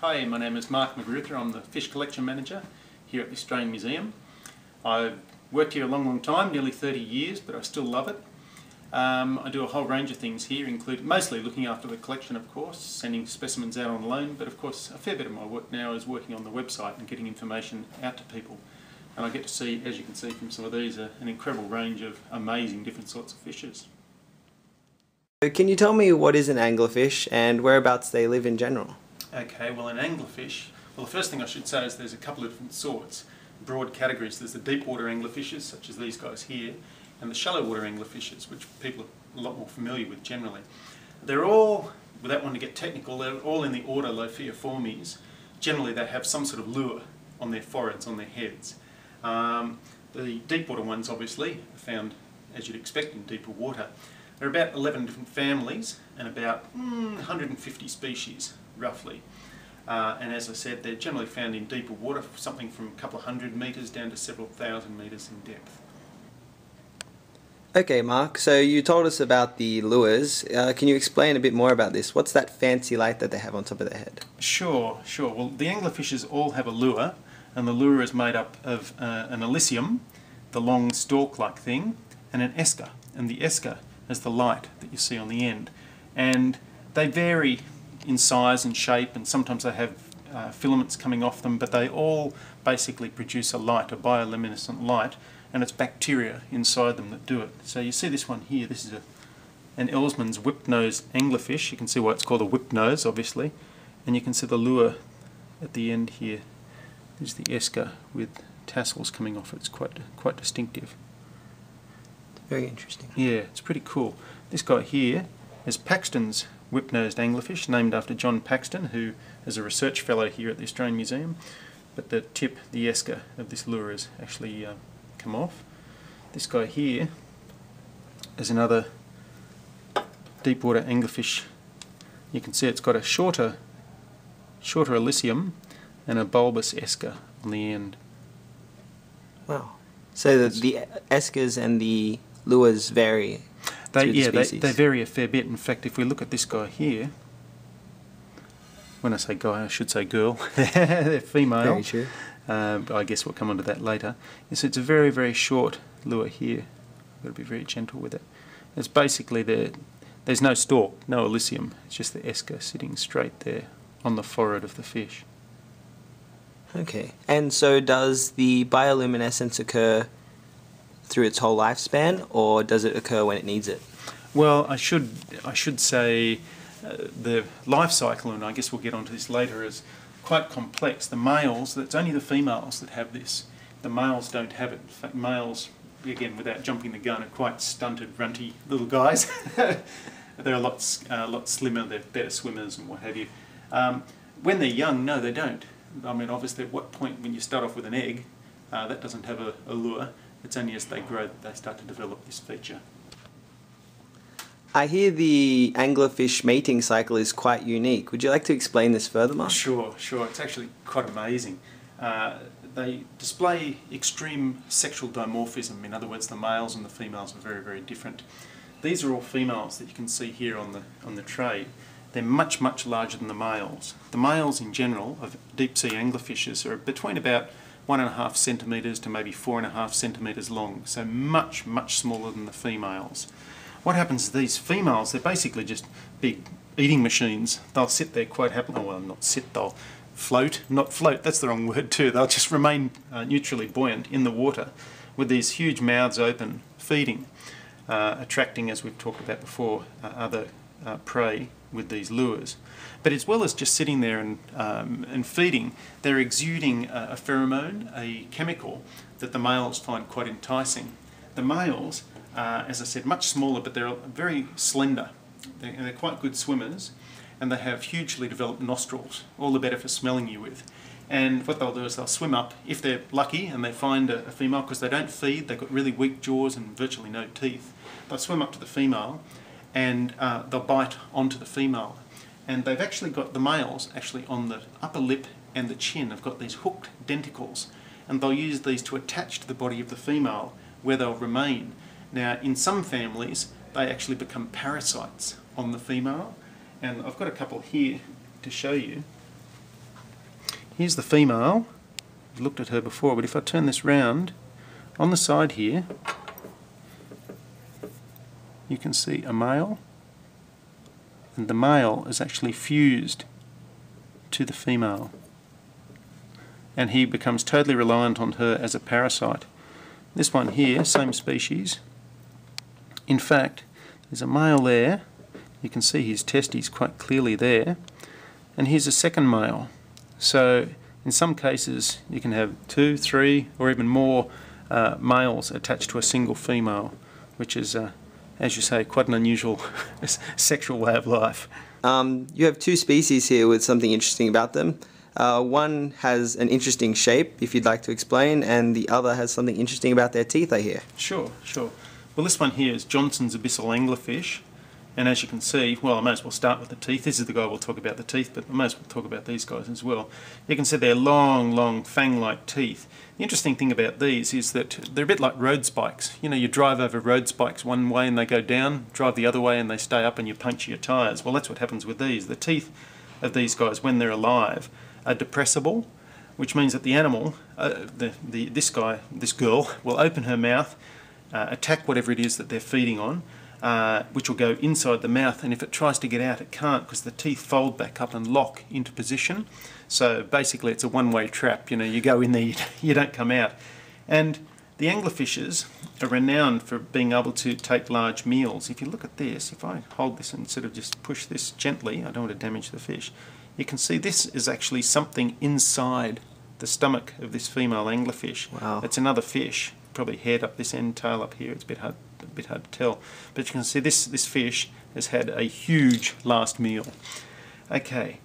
Hi, my name is Mark McGrouther. I'm the Fish Collection Manager here at the Australian Museum. I've worked here a long, long time, nearly 30 years, but I still love it. Um, I do a whole range of things here, including mostly looking after the collection, of course, sending specimens out on loan, but of course a fair bit of my work now is working on the website and getting information out to people. And I get to see, as you can see from some of these, an incredible range of amazing different sorts of fishes. Can you tell me what is an anglerfish and whereabouts they live in general? Okay, well, an anglerfish, well, the first thing I should say is there's a couple of different sorts, broad categories. There's the deep water anglerfishes, such as these guys here, and the shallow water anglerfishes, which people are a lot more familiar with generally. They're all, without wanting to get technical, they're all in the order Lophiiformes. Generally, they have some sort of lure on their foreheads, on their heads. Um, the deep water ones, obviously, are found, as you'd expect, in deeper water. There are about 11 different families and about mm, 150 species roughly. Uh, and as I said, they're generally found in deeper water, something from a couple of hundred metres down to several thousand metres in depth. Okay, Mark, so you told us about the lures. Uh, can you explain a bit more about this? What's that fancy light that they have on top of their head? Sure, sure. Well, the anglerfishes all have a lure, and the lure is made up of uh, an illicium, the long stalk-like thing, and an esca. And the esca is the light that you see on the end. And they vary in size and shape and sometimes they have uh, filaments coming off them but they all basically produce a light, a bioluminescent light and it's bacteria inside them that do it. So you see this one here, this is a, an Elsman's whip nose anglerfish. You can see why it's called a whip nose obviously and you can see the lure at the end here is the esca with tassels coming off it. It's quite, quite distinctive. Very interesting. Yeah, it's pretty cool. This guy here is Paxton's whip-nosed anglerfish, named after John Paxton, who is a research fellow here at the Australian Museum. But the tip, the esca of this lure has actually uh, come off. This guy here is another deep water anglerfish. You can see it's got a shorter, shorter illicium and a bulbous esca on the end. Wow. So the, the escas and the lures vary they, yeah, they, they vary a fair bit. In fact, if we look at this guy here, when I say guy, I should say girl. They're female. Very true. Uh, I guess we'll come on to that later. So it's a very, very short lure here. I've got to be very gentle with it. It's basically the there's no stalk, no illicium. It's just the esca sitting straight there on the forehead of the fish. Okay. And so does the bioluminescence occur through its whole lifespan, or does it occur when it needs it? Well, I should I should say uh, the life cycle, and I guess we'll get onto this later, is quite complex. The males, it's only the females that have this. The males don't have it. In fact, males, again, without jumping the gun, are quite stunted, runty little guys. they're a lot, uh, lot slimmer, they're better swimmers and what have you. Um, when they're young, no, they don't. I mean, obviously, at what point when you start off with an egg, uh, that doesn't have a, a lure. It's only as they grow that they start to develop this feature. I hear the anglerfish mating cycle is quite unique. Would you like to explain this further, Mark? Sure, sure. It's actually quite amazing. Uh, they display extreme sexual dimorphism. In other words, the males and the females are very, very different. These are all females that you can see here on the, on the tray. They're much, much larger than the males. The males in general of deep sea anglerfishes are between about one and a half centimetres to maybe four and a half centimetres long, so much, much smaller than the females. What happens to these females, they're basically just big eating machines. They'll sit there quite happily, well not sit, they'll float, not float, that's the wrong word too, they'll just remain uh, neutrally buoyant in the water with these huge mouths open, feeding, uh, attracting, as we've talked about before, uh, other uh, prey with these lures. But as well as just sitting there and, um, and feeding, they're exuding a, a, pheromone, a chemical that the males find quite enticing. The males, uh, as I said, much smaller, but they're very slender. They're, they're, quite good swimmers, and they have hugely developed nostrils, all the better for smelling you with. And what they'll do is they'll swim up, if they're lucky and they find a, a female, because they don't feed, they've got really weak jaws and virtually no teeth, they'll swim up to the female and uh, they'll bite onto the female. And they've actually got the males actually on the upper lip and the chin They've got these hooked denticles and they'll use these to attach to the body of the female where they'll remain. Now in some families they actually become parasites on the female and I've got a couple here to show you. here's the female. I've looked at her before, but if I turn this round, on the side here, you can see a male, and the male is actually fused to the female. And he becomes totally reliant on her as a parasite. This one here, same species. In fact, there's a male there. You can see his testes quite clearly there. And here's a second male. So in some cases you can have two, three, or even more uh, males attached to a single female, which is, uh, as you say, quite an unusual sexual way of life. Um, you have two species here with something interesting about them. Uh, one has an interesting shape, if you'd like to explain, and the other has something interesting about their teeth, I hear. Sure, sure. Well, this one here is Johnson's abyssal anglerfish, and as you can see, well, I may as well start with the teeth. This is the guy we'll talk about the teeth, but I may as well talk about these guys as well. You can see they're long, long fang-like teeth. The interesting thing about these is that they're a bit like road spikes. You know, you drive over road spikes one way and they go down, drive the other way and they stay up and you puncture your tyres. Well, that's what happens with these. The teeth of these guys, when they're alive, are depressible, which means that the animal, uh, the, the, this guy, this girl, will open her mouth, uh, attack whatever it is that they're feeding on, uh, which will go inside the mouth, and if it tries to get out, it can't because the teeth fold back up and lock into position. So basically, it's a one-way trap. You know, you go in there, you don't come out. And the anglerfishes are renowned for being able to take large meals. If you look at this, if I hold this and sort of just push this gently, I don't want to damage the fish, you can see this is actually something inside the stomach of this female anglerfish. Wow. It's another fish, probably head up this end, tail up here. It's a bit hard, a bit hard to tell. But you can see this, this fish has had a huge last meal. Okay,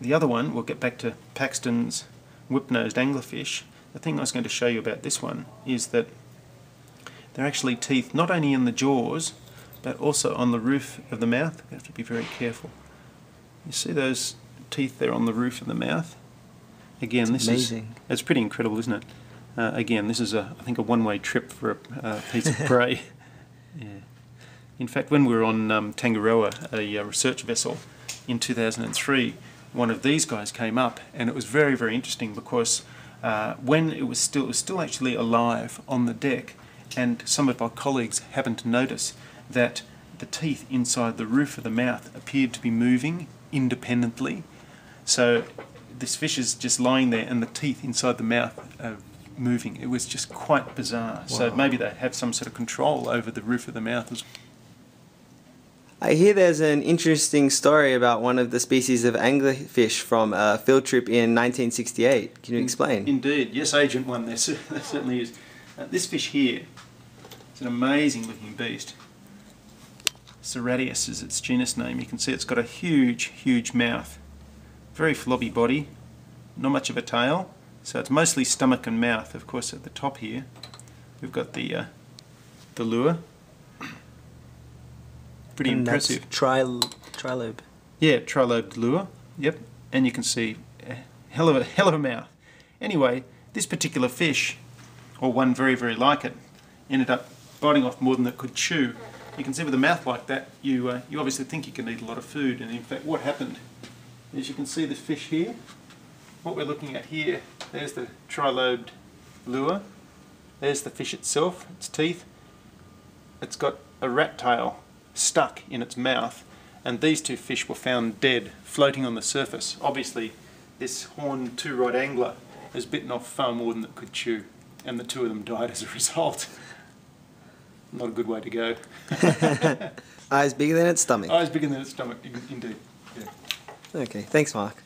the other one, we'll get back to Paxton's whip-nosed anglerfish. The thing I was going to show you about this one is that they're actually teeth not only in the jaws, but also on the roof of the mouth. You have to be very careful. You see those teeth there on the roof of the mouth. Again, It's this amazing. is it's pretty incredible, isn't it? Uh, again, this is a I think a one-way trip for a uh, piece of prey. In fact, when we were on um, Tangaroa, a uh, research vessel, in 2003, one of these guys came up, and it was very, very interesting because uh, when it was still, it was still actually alive on the deck, and some of our colleagues happened to notice that the teeth inside the roof of the mouth appeared to be moving independently. So this fish is just lying there, and the teeth inside the mouth are moving. It was just quite bizarre. So maybe they have some sort of control over the roof of the mouth as I hear there's an interesting story about one of the species of anglerfish from a field trip in 1968. Can you explain? Indeed, yes, Agent One. There, certainly is. Uh, this fish here is an amazing-looking beast. Ceratias is its genus name. You can see it's got a huge, huge mouth, very floppy body, not much of a tail. So it's mostly stomach and mouth. Of course, at the top here, we've got the uh, the lure. Pretty And that's impressive. Tri- trilobe. Yeah, trilobed lure. Yep, and you can see a hell of a hell of a mouth. Anyway, this particular fish, or one very very like it, ended up biting off more than it could chew. You can see with a mouth like that, you uh, you obviously think you can eat a lot of food, and in fact, what happened is you can see the fish here. What we're looking at here, there's the trilobed lure. There's the fish itself, its teeth. It's got a rat tail stuck in its mouth, and these two fish were found dead, floating on the surface. Obviously, this horned two-rod angler has bitten off far more than it could chew, and the two of them died as a result. Not a good way to go. Eyes bigger than its stomach. Eyes bigger than its stomach, indeed. Yeah. Okay, thanks, Mark.